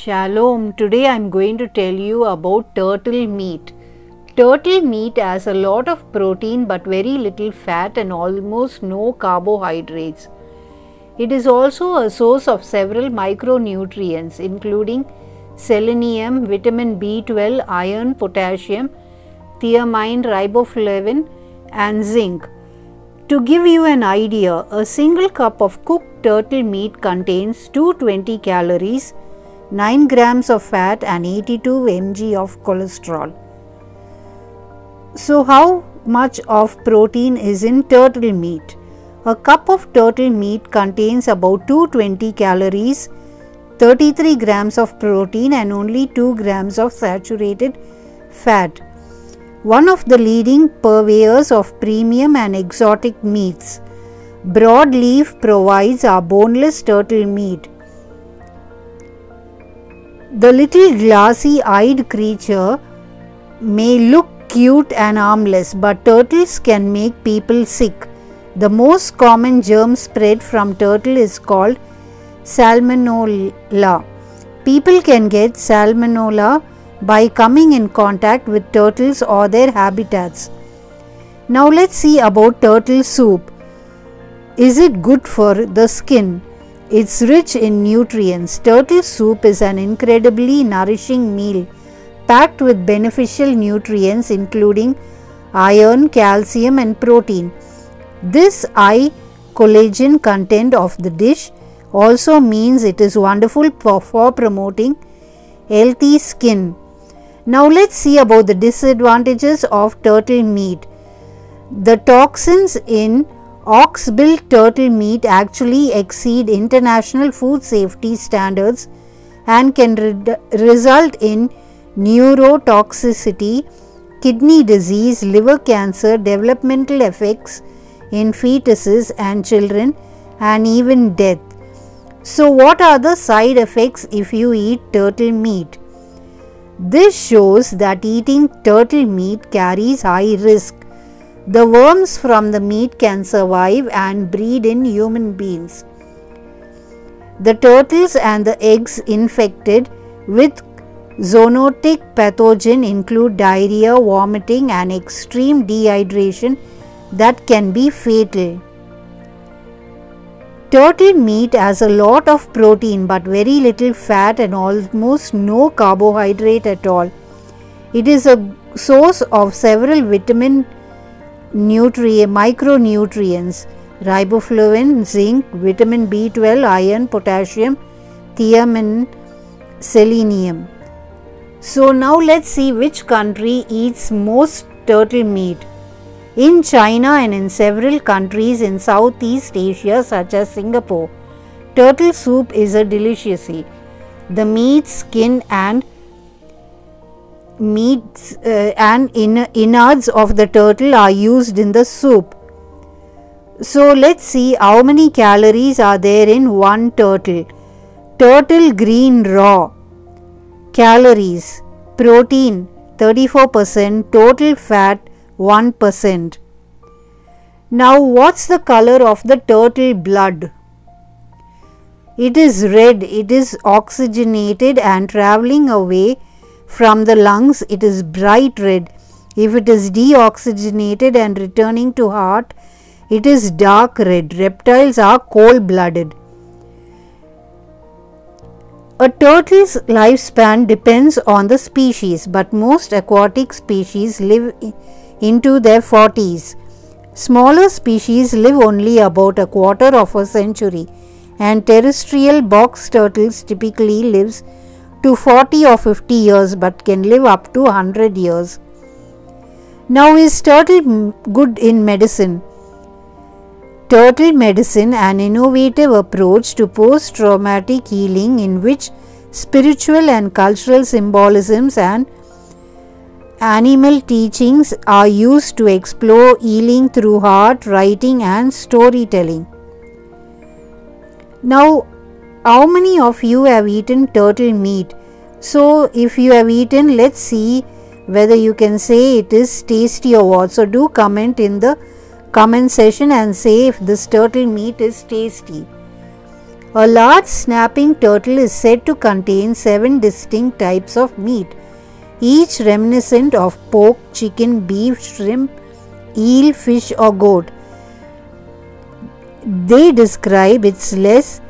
Shalom. Today I am going to tell you about turtle meat. Turtle meat has a lot of protein but very little fat and almost no carbohydrates. It is also a source of several micronutrients including selenium, vitamin B12, iron, potassium, thiamine, riboflavin and zinc. To give you an idea, a single cup of cooked turtle meat contains 220 calories, 9 grams of fat and 82 mg of cholesterol. So how much of protein is in turtle meat? A cup of turtle meat contains about 220 calories, 33 grams of protein and only 2 grams of saturated fat. One of the leading purveyors of premium and exotic meats, Broadleaf provides our boneless turtle meat the little glassy eyed creature may look cute and harmless, but turtles can make people sick. The most common germ spread from turtle is called salmonella. People can get salmonella by coming in contact with turtles or their habitats. Now let's see about turtle soup. Is it good for the skin? It's rich in nutrients. Turtle soup is an incredibly nourishing meal packed with beneficial nutrients including iron, calcium, and protein. This high collagen content of the dish also means it is wonderful for, for promoting healthy skin. Now let's see about the disadvantages of turtle meat. The toxins in hawksbill turtle meat actually exceed international food safety standards and can re result in neurotoxicity, kidney disease, liver cancer, developmental effects in fetuses and children, and even death. So, what are the side effects if you eat turtle meat? This shows that eating turtle meat carries high risk the worms from the meat can survive and breed in human beings. The turtles and the eggs infected with zoonotic pathogen include diarrhea, vomiting and extreme dehydration that can be fatal. Turtle meat has a lot of protein but very little fat and almost no carbohydrate at all. It is a source of several vitamin nutrient, micronutrients riboflavin, zinc, vitamin B12, iron, potassium, thiamine, selenium. So now let's see which country eats most turtle meat. In China and in several countries in Southeast Asia such as Singapore, turtle soup is a delicacy. The meat, skin and meats uh, and in, innards of the turtle are used in the soup. So let's see how many calories are there in one turtle. Turtle green raw. Calories. Protein 34%, total fat 1%. Now what's the color of the turtle blood? It is red, it is oxygenated and traveling away from the lungs, it is bright red. If it is deoxygenated and returning to heart, it is dark red. Reptiles are cold blooded. A turtle's lifespan depends on the species, but most aquatic species live into their 40s. Smaller species live only about a quarter of a century, and terrestrial box turtles typically lives to 40 or 50 years but can live up to 100 years. Now, is turtle good in medicine? Turtle medicine, an innovative approach to post traumatic healing in which spiritual and cultural symbolisms and animal teachings are used to explore healing through art, writing, and storytelling. Now, how many of you have eaten turtle meat? So, if you have eaten, let's see whether you can say it is tasty or what. So, do comment in the comment section and say if this turtle meat is tasty. A large snapping turtle is said to contain seven distinct types of meat, each reminiscent of pork, chicken, beef, shrimp, eel, fish, or goat. They describe its less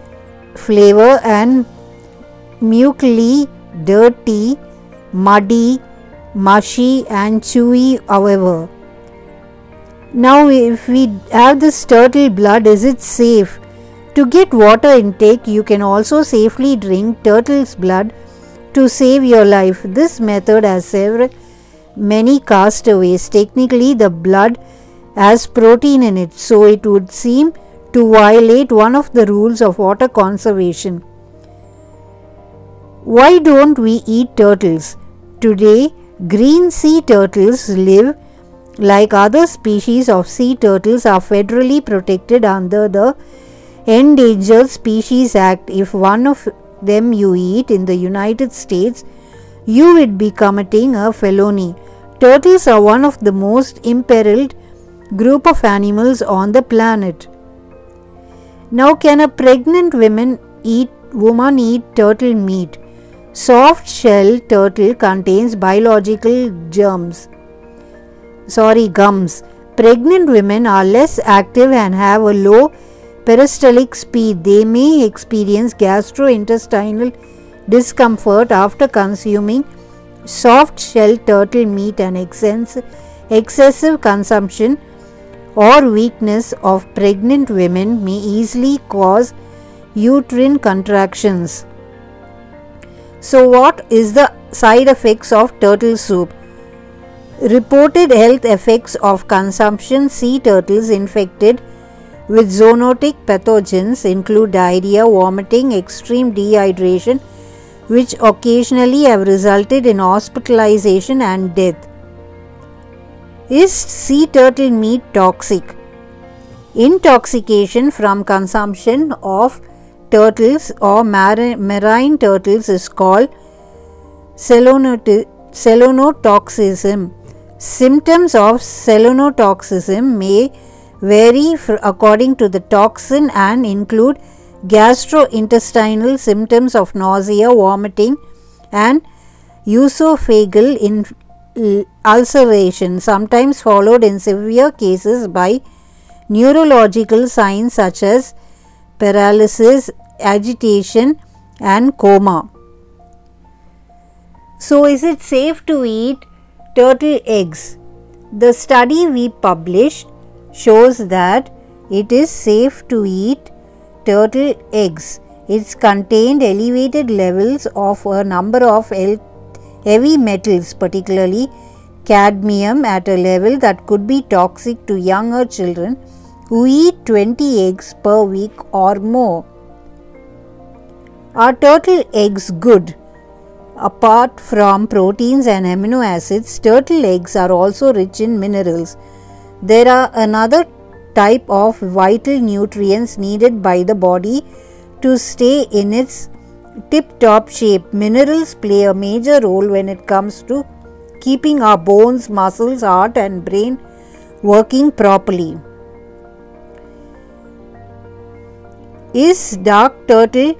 flavor and mucly, dirty, muddy, mushy, and chewy, however. Now, if we have this turtle blood, is it safe? To get water intake, you can also safely drink turtle's blood to save your life. This method has saved many castaways. Technically, the blood has protein in it, so it would seem to violate one of the rules of water conservation. Why don't we eat turtles? Today, green sea turtles live like other species of sea turtles are federally protected under the Endangered Species Act. If one of them you eat in the United States, you would be committing a felony. Turtles are one of the most imperiled group of animals on the planet. Now, can a pregnant woman eat woman eat turtle meat? Soft shell turtle contains biological germs. Sorry, gums. Pregnant women are less active and have a low peristaltic speed. They may experience gastrointestinal discomfort after consuming soft shell turtle meat and excessive consumption or weakness of pregnant women may easily cause uterine contractions. So, what is the side effects of turtle soup? Reported health effects of consumption sea turtles infected with zoonotic pathogens include diarrhea, vomiting, extreme dehydration, which occasionally have resulted in hospitalization and death. Is sea turtle meat toxic? Intoxication from consumption of turtles or marine turtles is called chelonitoxism. Symptoms of chelonitoxism may vary according to the toxin and include gastrointestinal symptoms of nausea, vomiting, and esophageal Uh, ulceration, sometimes followed in severe cases by neurological signs such as paralysis, agitation, and coma. So, is it safe to eat turtle eggs? The study we published shows that it is safe to eat turtle eggs. It's contained elevated levels of a number of heavy metals, particularly cadmium, at a level that could be toxic to younger children who eat 20 eggs per week or more. Are turtle eggs good? Apart from proteins and amino acids, turtle eggs are also rich in minerals. There are another type of vital nutrients needed by the body to stay in its tip top shape. Minerals play a major role when it comes to keeping our bones, muscles, heart, and brain working properly. Is dark turtle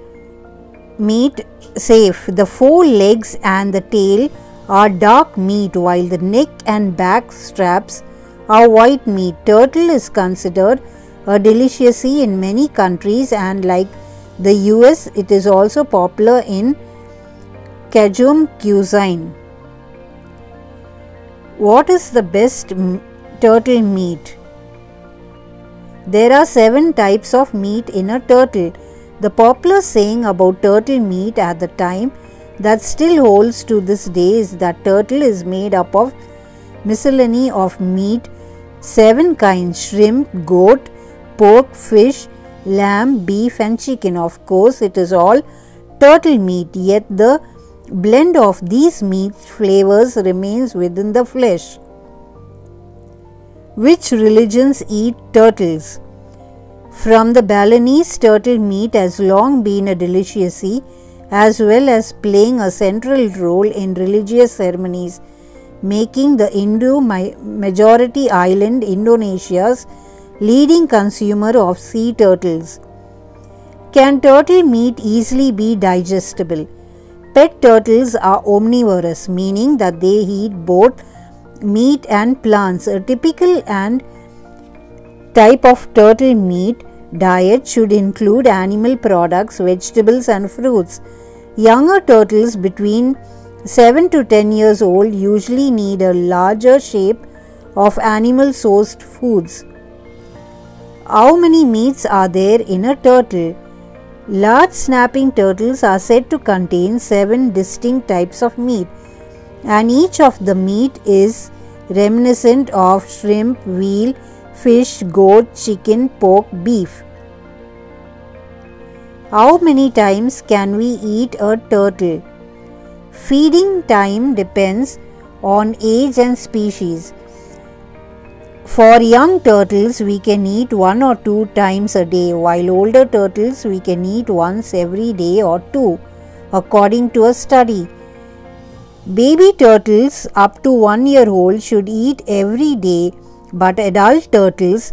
meat safe? The four legs and the tail are dark meat while the neck and back straps are white meat. Turtle is considered a delicacy in many countries and like the US it is also popular in Cajun cuisine. What is the best turtle meat? There are seven types of meat in a turtle. The popular saying about turtle meat at the time that still holds to this day is that turtle is made up of miscellany of meat, seven kinds shrimp, goat, pork, fish, lamb, beef, and chicken. Of course, it is all turtle meat, yet the blend of these meat flavors remains within the flesh. Which religions eat turtles? From the Balinese, turtle meat has long been a delicacy as well as playing a central role in religious ceremonies, making the Hindu majority island Indonesia's leading consumer of sea turtles. Can turtle meat easily be digestible? Pet turtles are omnivorous, meaning that they eat both meat and plants. A typical and type of turtle meat diet should include animal products, vegetables, and fruits. Younger turtles between 7 to 10 years old usually need a larger shape of animal sourced foods. How many meats are there in a turtle? Large snapping turtles are said to contain 7 distinct types of meat and each of the meat is reminiscent of shrimp, veal, fish, goat, chicken, pork, beef. How many times can we eat a turtle? Feeding time depends on age and species. For young turtles, we can eat one or two times a day, while older turtles, we can eat once every day or two, according to a study. Baby turtles up to one year old should eat every day, but adult turtles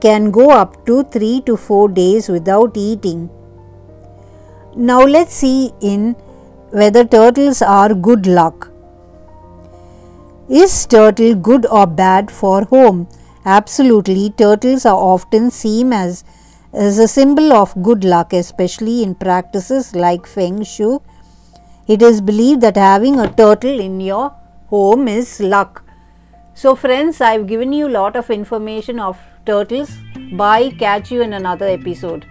can go up to 3 to 4 days without eating. Now let's see in whether turtles are good luck. Is turtle good or bad for home? Absolutely, turtles are often seen as, as a symbol of good luck, especially in practices like Feng Shui it is believed that having a turtle in your home is luck. So friends, I have given you a lot of information of turtles. Bye. Catch you in another episode.